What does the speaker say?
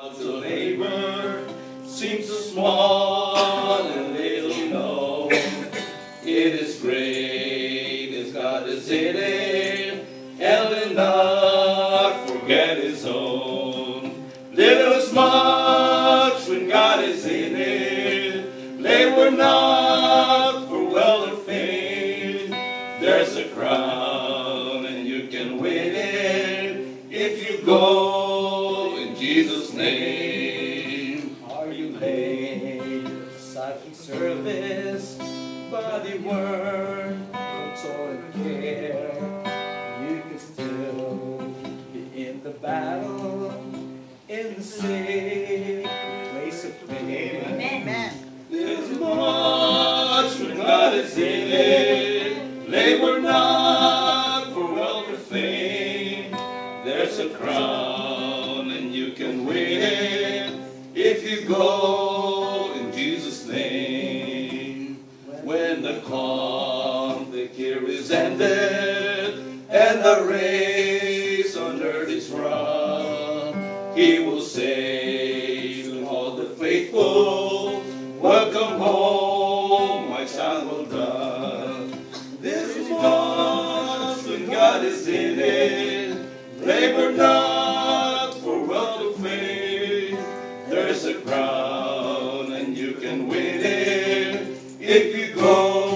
The labor seems so small and little known. It is great as God is in it, and not forget His own. Little is much when God is in it. Labor not for wealth or fame. There's a crown and you can win it if you go Jesus' name. Are you laid aside from service, body work, from toil and care? You can still be in the battle, in the safe place of faith. Amen. There's much when God is in it. Labor not for wealth or fame. There's a crown and you can win if you go in Jesus' name. When the conflict here is ended and the race on earth is run, He will to all the faithful, Welcome home, my child well done. This is much when God is in it. Labor not a crown and you can win it. If you go